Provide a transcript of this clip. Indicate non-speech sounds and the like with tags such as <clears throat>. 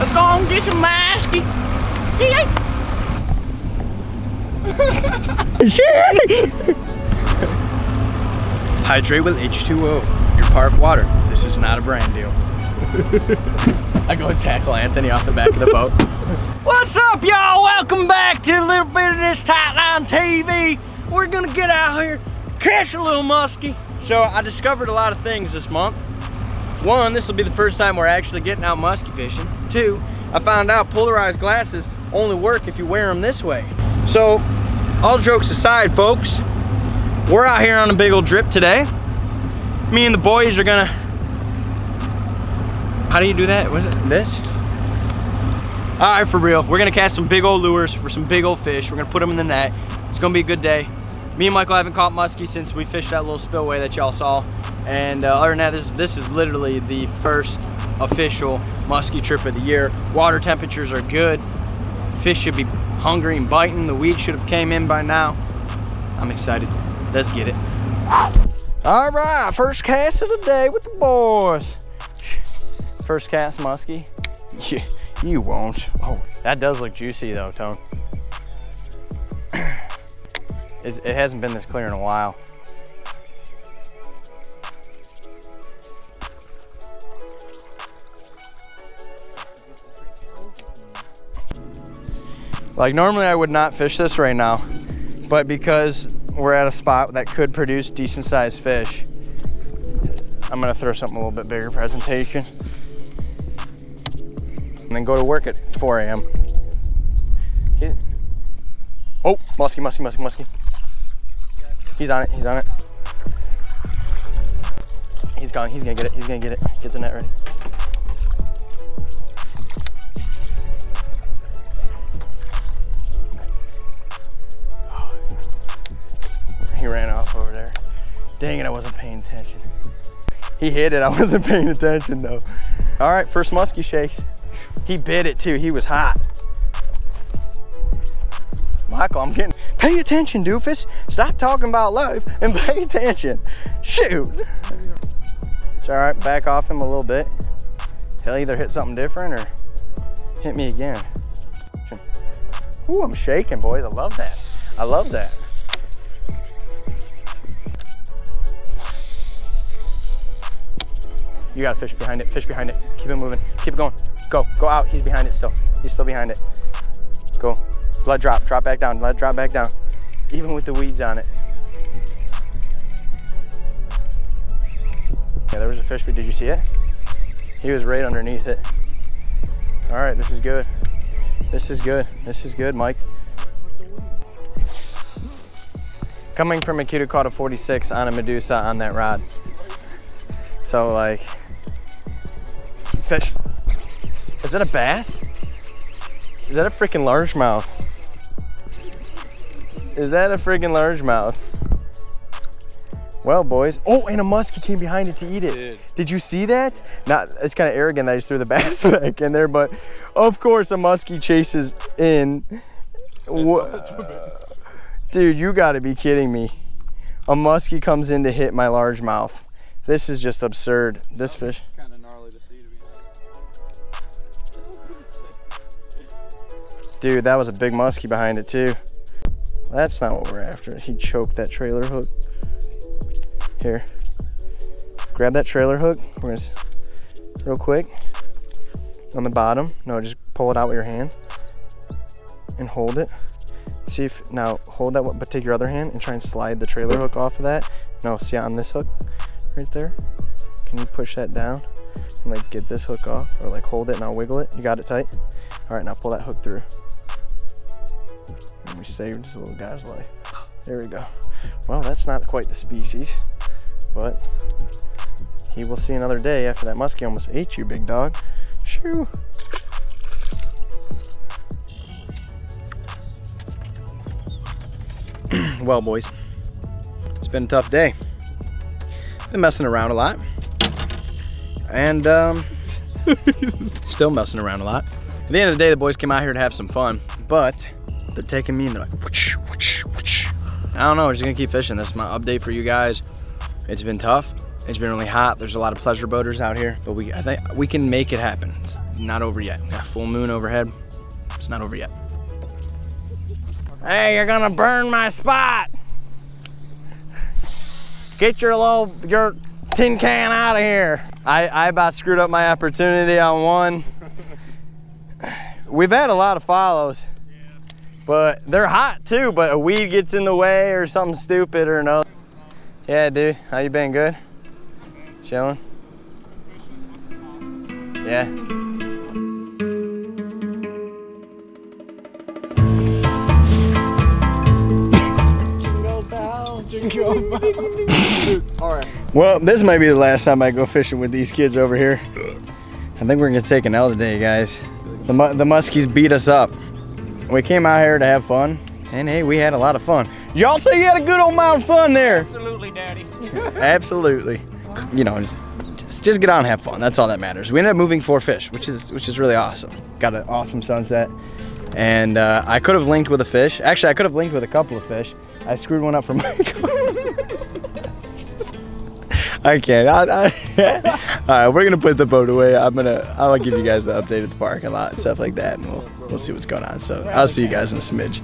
Let's go and get some muskie. Yay! Hydrate with H2O, your park water. This is not a brand deal. <laughs> I go and tackle Anthony off the back of the boat. <laughs> What's up, y'all? Welcome back to a little bit of this Tightline TV. We're gonna get out here, catch a little muskie. So I discovered a lot of things this month. One, this will be the first time we're actually getting out muskie fishing. Two, I found out polarized glasses only work if you wear them this way. So, all jokes aside, folks, we're out here on a big old drip today. Me and the boys are gonna, how do you do that? Was it this? All right, for real. We're gonna cast some big old lures for some big old fish. We're gonna put them in the net. It's gonna be a good day. Me and Michael haven't caught muskie since we fished that little spillway that y'all saw. And uh, other than that, this, this is literally the first official muskie trip of the year. Water temperatures are good. Fish should be hungry and biting. The weed should have came in by now. I'm excited. Let's get it. All right, first cast of the day with the boys. First cast muskie. Yeah, you won't. Oh, that does look juicy though, Tone. <clears throat> it, it hasn't been this clear in a while. Like normally I would not fish this right now, but because we're at a spot that could produce decent sized fish, I'm gonna throw something a little bit bigger presentation. And then go to work at 4 a.m. Oh, muskie, muskie, muskie, muskie. He's on it, he's on it. He's gone, he's gonna get it, he's gonna get it. Get the net ready. Dang it, I wasn't paying attention. He hit it, I <laughs> wasn't paying attention though. All right, first muskie shake. He bit it too, he was hot. Michael, I'm getting, pay attention, doofus. Stop talking about life and <laughs> pay attention. Shoot. It's all right, back off him a little bit. He'll either hit something different or hit me again. Ooh, I'm shaking, boys. I love that. I love that. You got a fish behind it, fish behind it. Keep it moving, keep it going. Go, go out, he's behind it still. He's still behind it. Go, let drop, drop back down, let drop back down. Even with the weeds on it. Yeah, there was a fish, but did you see it? He was right underneath it. All right, this is good. This is good, this is good, Mike. Coming from a who caught a 46 on a Medussa on that rod. So like, fish. Is that a bass? Is that a freaking largemouth? Is that a freaking largemouth? Well, boys. Oh, and a muskie came behind it to eat it. Did. Did you see that? Not, it's kind of arrogant that I just threw the <laughs> bass back in there, but of course a muskie chases in. Dude, you gotta be kidding me. A muskie comes in to hit my largemouth. This is just absurd. This fish. Dude, that was a big muskie behind it too. That's not what we're after. He choked that trailer hook. Here. Grab that trailer hook. We're gonna, real quick, on the bottom. No, just pull it out with your hand and hold it. See if, now hold that, but take your other hand and try and slide the trailer hook off of that. No, see on this hook right there? Can you push that down and like get this hook off or like hold it and I'll wiggle it? You got it tight? All right, now pull that hook through. We saved this little guy's life. There we go. Well, that's not quite the species, but he will see another day after that muskie almost ate you, big dog. Shoo. <clears throat> well, boys, it's been a tough day. Been messing around a lot. And, um, <laughs> still messing around a lot. At the end of the day, the boys came out here to have some fun, but they're taking me and they're like, whoosh, whoosh, whoosh. I don't know, we're just gonna keep fishing. This is my update for you guys. It's been tough. It's been really hot. There's a lot of pleasure boaters out here, but we I think we can make it happen. It's not over yet. Full moon overhead. It's not over yet. Hey, you're gonna burn my spot. Get your little your tin can out of here. I, I about screwed up my opportunity on one. We've had a lot of follows, but they're hot too, but a weed gets in the way or something stupid or no. Yeah, dude, how you been? Good? Chilling? Yeah. All right. Well, this might be the last time I go fishing with these kids over here. I think we're gonna take an L today, guys. The, mu the muskies beat us up. We came out here to have fun, and hey, we had a lot of fun. Y'all say you had a good old amount of fun there. Absolutely, Daddy. <laughs> Absolutely. You know, just, just just get out and have fun. That's all that matters. We ended up moving four fish, which is which is really awesome. Got an awesome sunset, and uh, I could have linked with a fish. Actually, I could have linked with a couple of fish. I screwed one up for <laughs> Michael. I can't. I, I, <laughs> all right, we're gonna put the boat away. I'm gonna. I'll give you guys the update at the parking lot and stuff like that, and we'll we'll see what's going on. So I'll see you guys in a smidge.